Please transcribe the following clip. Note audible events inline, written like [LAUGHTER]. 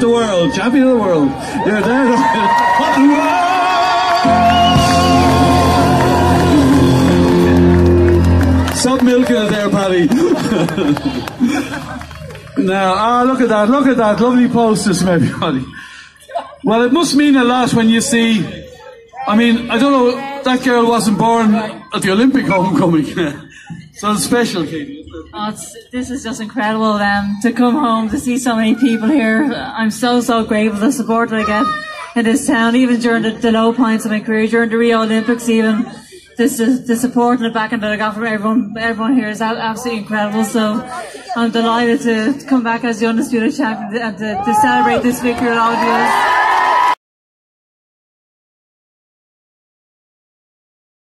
the world, champion of the world. You're there. Stop milking it there, Paddy. [LAUGHS] now, ah, look at that, look at that, lovely posters from everybody. Well, it must mean a lot when you see. I mean, I don't know, that girl wasn't born at the Olympic homecoming. [LAUGHS] so it's special, Katie. Oh, this is just incredible um, to come home to see so many people here. I'm so, so grateful for the support that I get in this town, even during the, the low points of my career, during the Rio Olympics, even. This is the support and the backing that I got from everyone. Everyone here is absolutely incredible. So I'm delighted to come back as the undisputed champion and to, to celebrate this victory with all of you.